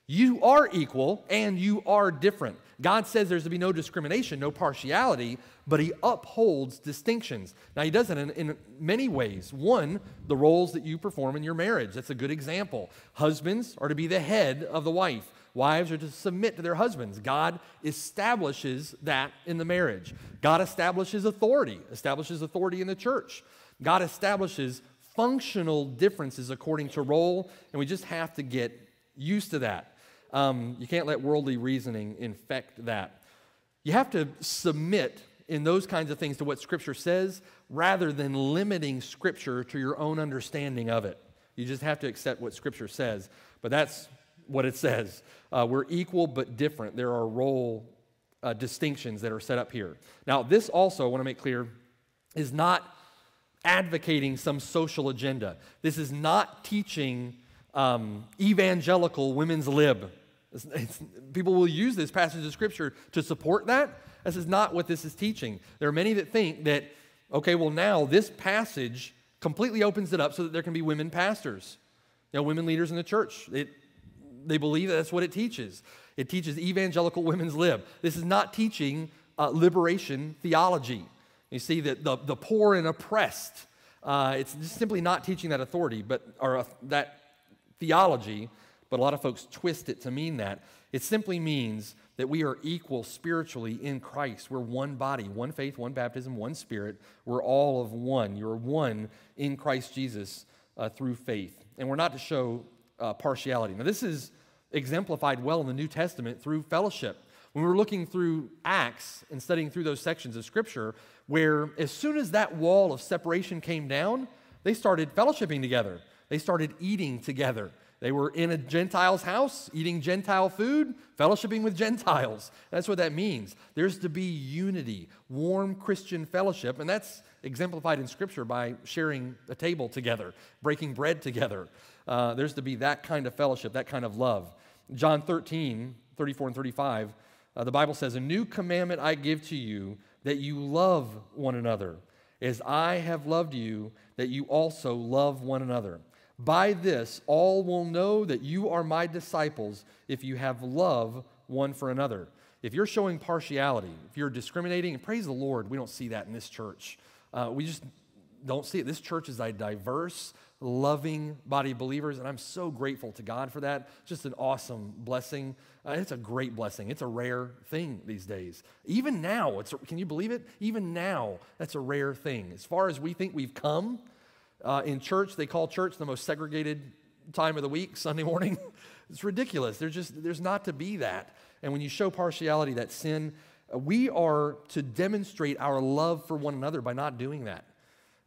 You are equal and you are different. God says there's to be no discrimination, no partiality, but He upholds distinctions. Now, He does it in, in, many ways. One, the roles that you perform in your marriage. That's a good example. Husbands are to be the head of the wife, Wives are to submit to their husbands. God establishes that in the marriage. God establishes authority, establishes authority in the church. God establishes functional differences according to role, and we just have to get used to that. Um, you can't let worldly reasoning infect that. You have to submit in those kinds of things to what Scripture says rather than limiting Scripture to your own understanding of it. You just have to accept what Scripture says. But that's what it says. Uh, we're equal but different. There are role uh, distinctions that are set up here. Now, this also, I want to make clear, is not advocating some social agenda. This is not teaching um, evangelical women's lib. It's, it's, people will use this passage of Scripture to support that. This is not what this is teaching. There are many that think that, okay, well, now this passage completely opens it up so that there can be women pastors, you know, women leaders in the church. It, they believe that that's what it teaches. It teaches evangelical women's lib. This is not teaching uh, liberation theology. You see that the, the poor and oppressed, uh, it's simply not teaching that authority, but or uh, that theology. But a lot of folks twist it to mean that. It simply means that we are equal spiritually in Christ. We're one body, one faith, one baptism, one spirit. We're all of one. You're one in Christ Jesus uh, through faith. And we're not to show uh, partiality. Now, this is exemplified well in the New Testament through fellowship. When we're looking through Acts and studying through those sections of Scripture, where as soon as that wall of separation came down, they started fellowshipping together. They started eating together. They were in a Gentile's house, eating Gentile food, fellowshipping with Gentiles. That's what that means. There's to be unity, warm Christian fellowship, and that's exemplified in Scripture by sharing a table together, breaking bread together. Uh, there's to be that kind of fellowship, that kind of love. John 13, 34 and 35, uh, the Bible says, A new commandment I give to you, that you love one another, as I have loved you, that you also love one another. By this, all will know that you are my disciples if you have love one for another. If you're showing partiality, if you're discriminating, and praise the Lord, we don't see that in this church. Uh, we just don't see it. This church is a diverse, loving body of believers, and I'm so grateful to God for that. Just an awesome blessing. Uh, it's a great blessing. It's a rare thing these days. Even now, it's, can you believe it? Even now, that's a rare thing. As far as we think we've come, uh, in church, they call church the most segregated time of the week, Sunday morning. it's ridiculous. There's just, there's not to be that. And when you show partiality, that sin, uh, we are to demonstrate our love for one another by not doing that.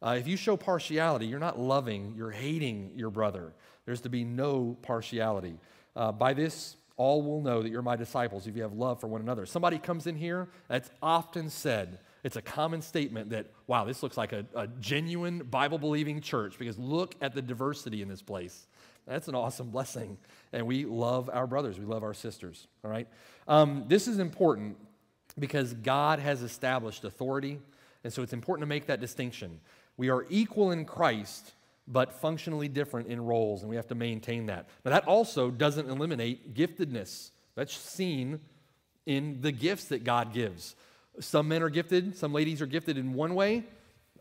Uh, if you show partiality, you're not loving, you're hating your brother. There's to be no partiality. Uh, by this, all will know that you're my disciples if you have love for one another. Somebody comes in here, that's often said it's a common statement that, wow, this looks like a, a genuine Bible believing church because look at the diversity in this place. That's an awesome blessing. And we love our brothers, we love our sisters, all right? Um, this is important because God has established authority. And so it's important to make that distinction. We are equal in Christ, but functionally different in roles, and we have to maintain that. But that also doesn't eliminate giftedness. That's seen in the gifts that God gives. Some men are gifted, some ladies are gifted in one way,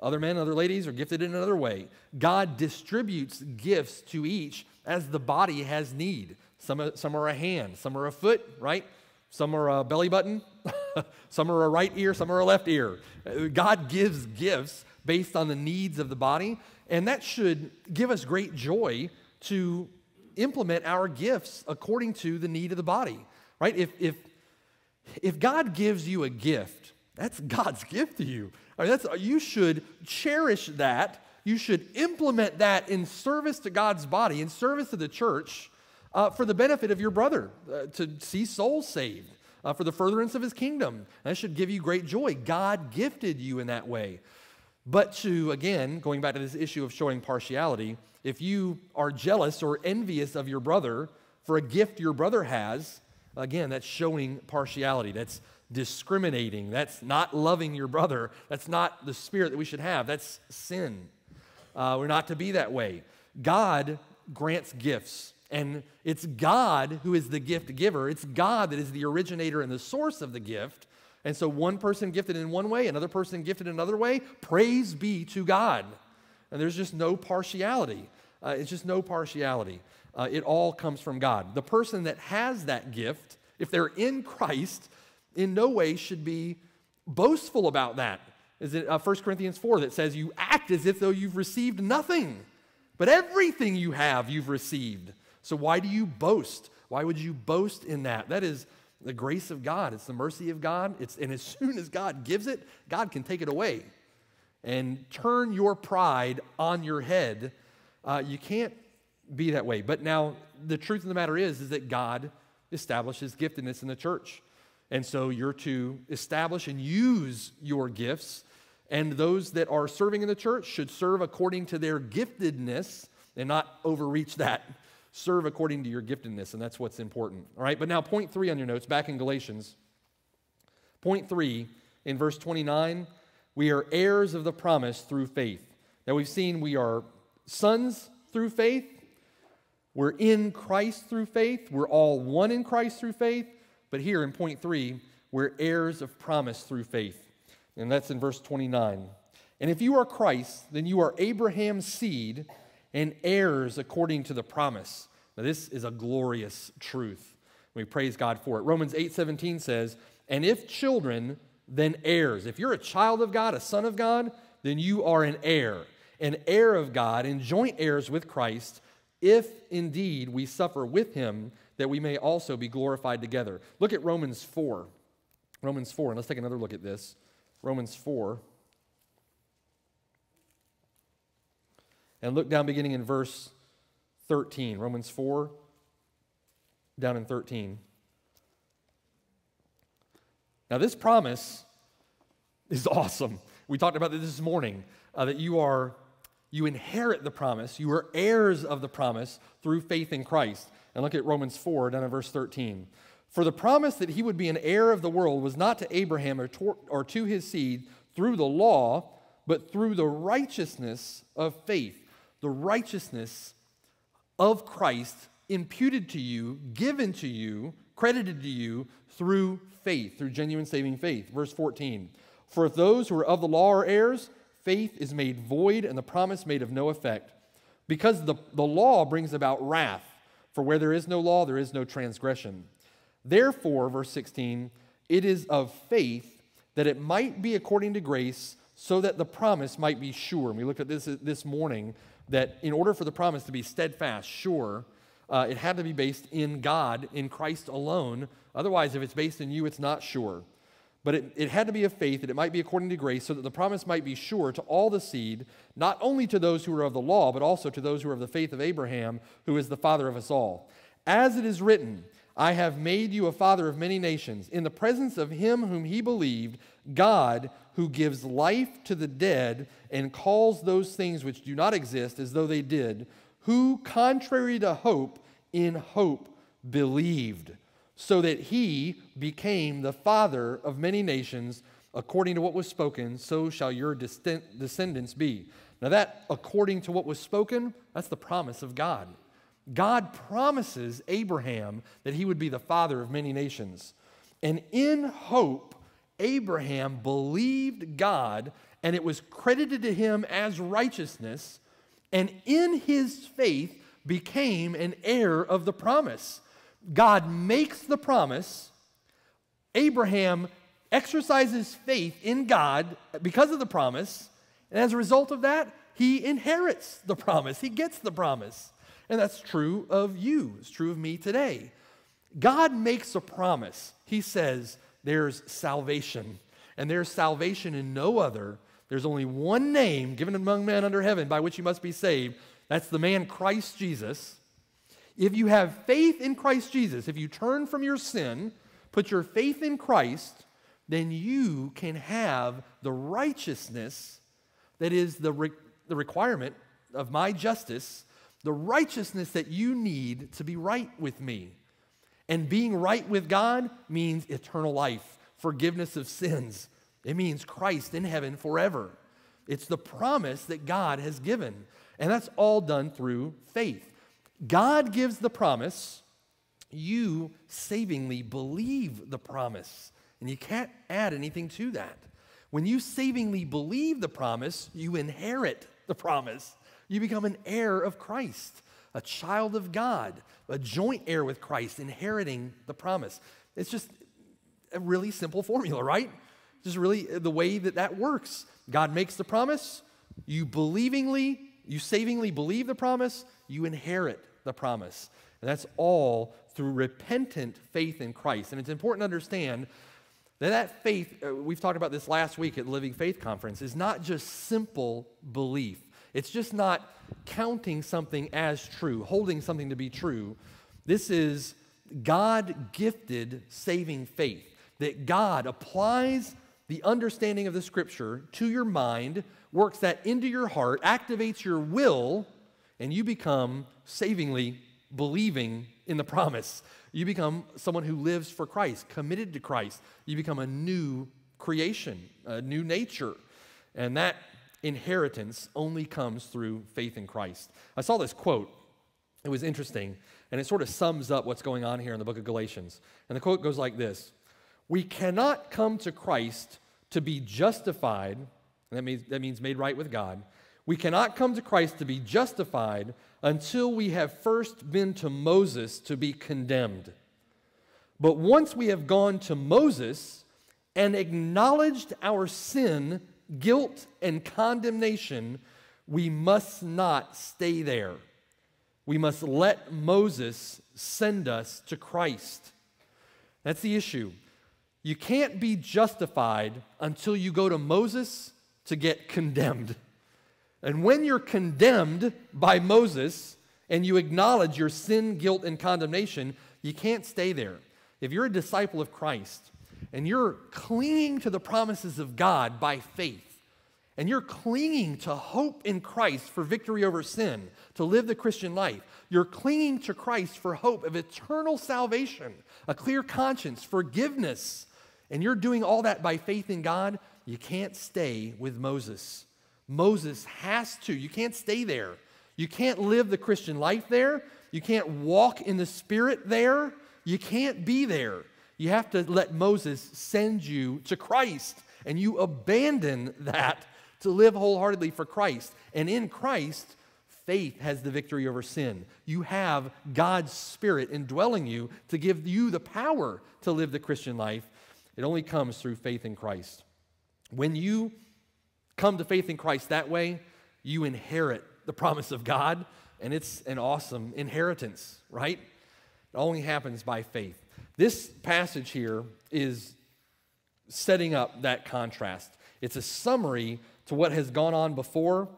other men, other ladies are gifted in another way. God distributes gifts to each as the body has need. Some, some are a hand, some are a foot, right? Some are a belly button, some are a right ear, some are a left ear. Uh, God gives gifts based on the needs of the body, and that should give us great joy to implement our gifts according to the need of the body, right? If, if if God gives you a gift, that's God's gift to you. I mean, that's, you should cherish that. You should implement that in service to God's body, in service to the church, uh, for the benefit of your brother, uh, to see souls saved, uh, for the furtherance of his kingdom. That should give you great joy. God gifted you in that way. But to, again, going back to this issue of showing partiality, if you are jealous or envious of your brother for a gift your brother has, Again, that's showing partiality. That's discriminating. That's not loving your brother. That's not the spirit that we should have. That's sin. Uh, we're not to be that way. God grants gifts, and it's God who is the gift giver. It's God that is the originator and the source of the gift. And so, one person gifted in one way, another person gifted in another way. Praise be to God. And there's just no partiality. Uh, it's just no partiality. Uh, it all comes from God. The person that has that gift, if they're in Christ, in no way should be boastful about that. Is it uh, 1 Corinthians 4 that says, You act as if though you've received nothing, but everything you have, you've received. So why do you boast? Why would you boast in that? That is the grace of God. It's the mercy of God. It's, and as soon as God gives it, God can take it away and turn your pride on your head. Uh, you can't be that way. But now the truth of the matter is, is that God establishes giftedness in the church. And so you're to establish and use your gifts. And those that are serving in the church should serve according to their giftedness and not overreach that. Serve according to your giftedness, and that's what's important. All right, but now, point three on your notes, back in Galatians. Point three, in verse 29, we are heirs of the promise through faith. Now, we've seen we are sons through faith, we're in Christ through faith, we're all one in Christ through faith, but here in point three, we're heirs of promise through faith. And that's in verse 29. And if you are Christ, then you are Abraham's seed and heirs according to the promise. Now, this is a glorious truth. We praise God for it. Romans 8 17 says, And if children, then heirs. If you're a child of God, a son of God, then you are an heir, an heir of God, and joint heirs with Christ, if indeed we suffer with him, that we may also be glorified together. Look at Romans 4. Romans 4, and let's take another look at this. Romans 4. And look down beginning in verse 13. Romans 4, down in 13. Now, this promise is awesome. We talked about this this morning uh, that you are you inherit the promise, you are heirs of the promise through faith in Christ. And look at Romans 4, down in verse 13. For the promise that he would be an heir of the world was not to Abraham or to, or to his seed through the law, but through the righteousness of faith. The righteousness of Christ imputed to you, given to you, credited to you through faith, through genuine saving faith. Verse 14 For if those who are of the law are heirs, faith is made void and the promise made of no effect. Because the, the law brings about wrath, for where there is no law, there is no transgression. Therefore, verse 16, it is of faith that it might be according to grace, so that the promise might be sure. And we looked at this this morning that in order for the promise to be steadfast, sure, uh, it had to be based in God, in Christ alone. Otherwise, if it's based in you, it's not sure. But it, it had to be of faith that it might be according to grace, so that the promise might be sure to all the seed, not only to those who are of the law, but also to those who are of the faith of Abraham, who is the father of us all. As it is written, I have made you a father of many nations, in the presence of him whom he believed, God, who gives life to the dead and calls those things which do not exist as though they did who, contrary to hope, in hope believed, so that he became the father of many nations, according to what was spoken, so shall your descendants be. Now, that according to what was spoken, that's the promise of God. God promises Abraham that he would be the father of many nations. And in hope, Abraham believed God, and it was credited to him as righteousness and in his faith became an heir of the promise. God makes the promise. Abraham exercises faith in God because of the promise. And as a result of that, he inherits the promise. He gets the promise. And that's true of you. It's true of me today. God makes a promise. He says, There's salvation. And there's salvation in no other there's only one name given among men under heaven by which you must be saved. That's the man Christ Jesus. If you have faith in Christ Jesus, if you turn from your sin, put your faith in Christ, then you can have the righteousness that is the, re- the requirement of my justice, the righteousness that you need to be right with me. And being right with God means eternal life, forgiveness of sins, it means Christ in heaven forever. It's the promise that God has given. And that's all done through faith. God gives the promise, you savingly believe the promise. And you can't add anything to that. When you savingly believe the promise, you inherit the promise. You become an heir of Christ, a child of God, a joint heir with Christ, inheriting the promise. It's just a really simple formula, right? Just really the way that that works. God makes the promise, you believingly, you savingly believe the promise, you inherit the promise. And that's all through repentant faith in Christ. And it's important to understand that that faith, uh, we've talked about this last week at Living Faith Conference, is not just simple belief. It's just not counting something as true, holding something to be true. This is God gifted saving faith that God applies the understanding of the scripture to your mind, works that into your heart, activates your will, and you become savingly believing in the promise. You become someone who lives for Christ, committed to Christ. You become a new creation, a new nature. And that inheritance only comes through faith in Christ. I saw this quote. It was interesting, and it sort of sums up what's going on here in the book of Galatians. And the quote goes like this We cannot come to Christ to be justified, that means, that means made right with God. We cannot come to Christ to be justified until we have first been to Moses to be condemned. But once we have gone to Moses and acknowledged our sin, guilt, and condemnation, we must not stay there. We must let Moses send us to Christ. That's the issue. You can't be justified until you go to Moses to get condemned. And when you're condemned by Moses and you acknowledge your sin, guilt, and condemnation, you can't stay there. If you're a disciple of Christ and you're clinging to the promises of God by faith, and you're clinging to hope in Christ for victory over sin, to live the Christian life, you're clinging to Christ for hope of eternal salvation, a clear conscience, forgiveness, and you're doing all that by faith in God, you can't stay with Moses. Moses has to. You can't stay there. You can't live the Christian life there. You can't walk in the Spirit there. You can't be there. You have to let Moses send you to Christ, and you abandon that to live wholeheartedly for Christ. And in Christ, faith has the victory over sin. You have God's Spirit indwelling you to give you the power to live the Christian life. It only comes through faith in Christ. When you come to faith in Christ that way, you inherit the promise of God, and it's an awesome inheritance, right? It only happens by faith. This passage here is setting up that contrast. It's a summary to what has gone on before,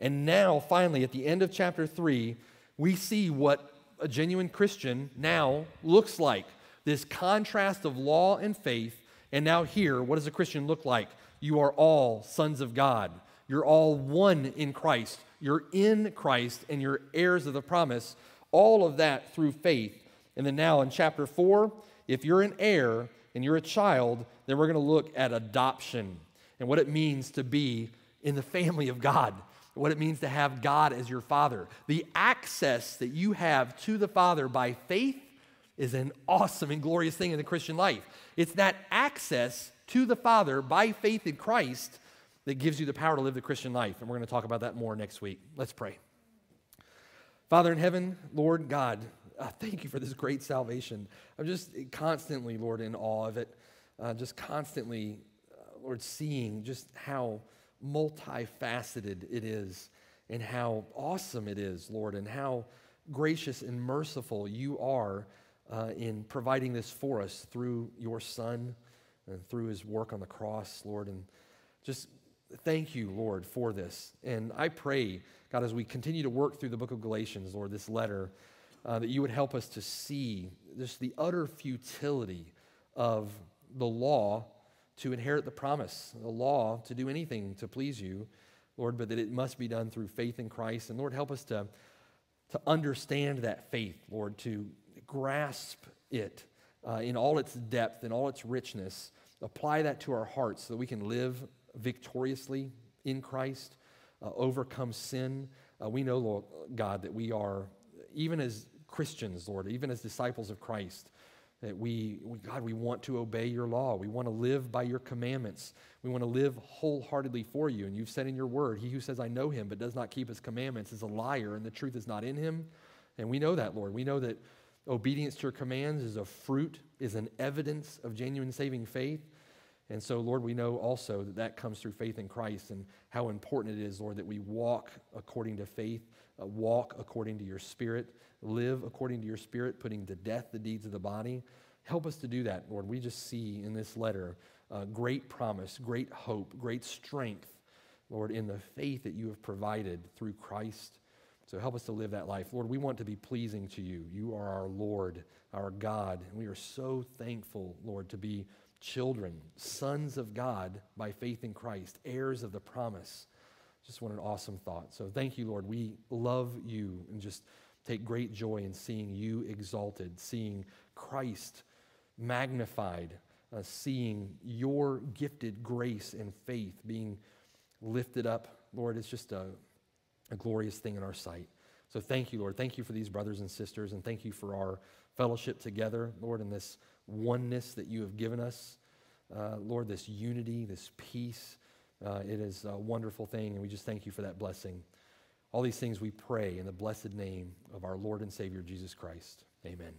and now, finally, at the end of chapter 3, we see what a genuine Christian now looks like this contrast of law and faith. And now, here, what does a Christian look like? You are all sons of God. You're all one in Christ. You're in Christ and you're heirs of the promise. All of that through faith. And then now in chapter 4, if you're an heir and you're a child, then we're going to look at adoption and what it means to be in the family of God, what it means to have God as your father. The access that you have to the Father by faith is an awesome and glorious thing in the Christian life. It's that access to the Father by faith in Christ that gives you the power to live the Christian life. And we're going to talk about that more next week. Let's pray. Father in heaven, Lord God, uh, thank you for this great salvation. I'm just constantly, Lord, in awe of it. Uh, just constantly, uh, Lord, seeing just how multifaceted it is and how awesome it is, Lord, and how gracious and merciful you are uh, in providing this for us through your Son and through his work on the cross, Lord. And just thank you, Lord, for this. And I pray, God, as we continue to work through the book of Galatians, Lord, this letter, uh, that you would help us to see just the utter futility of the law to inherit the promise, the law to do anything to please you, Lord, but that it must be done through faith in Christ. And Lord, help us to, to understand that faith, Lord, to grasp it uh, in all its depth and all its richness, apply that to our hearts so that we can live victoriously in Christ, uh, overcome sin. Uh, we know, Lord God, that we are, even as Christians, Lord, even as disciples of Christ, that we, we, God, we want to obey your law. We want to live by your commandments. We want to live wholeheartedly for you. And you've said in your word, He who says, I know him, but does not keep his commandments is a liar, and the truth is not in him. And we know that, Lord. We know that Obedience to your commands is a fruit, is an evidence of genuine saving faith. And so, Lord, we know also that that comes through faith in Christ and how important it is, Lord, that we walk according to faith, uh, walk according to your spirit, live according to your spirit, putting to death the deeds of the body. Help us to do that, Lord. We just see in this letter uh, great promise, great hope, great strength, Lord, in the faith that you have provided through Christ. So help us to live that life. Lord, we want to be pleasing to you. You are our Lord, our God. And we are so thankful, Lord, to be children, sons of God by faith in Christ, heirs of the promise. Just what an awesome thought. So thank you, Lord. We love you and just take great joy in seeing you exalted, seeing Christ magnified, uh, seeing your gifted grace and faith being lifted up. Lord, it's just a, a glorious thing in our sight. So thank you, Lord. Thank you for these brothers and sisters, and thank you for our fellowship together, Lord, in this oneness that you have given us. Uh, Lord, this unity, this peace. Uh, it is a wonderful thing, and we just thank you for that blessing. All these things we pray in the blessed name of our Lord and Savior Jesus Christ. Amen.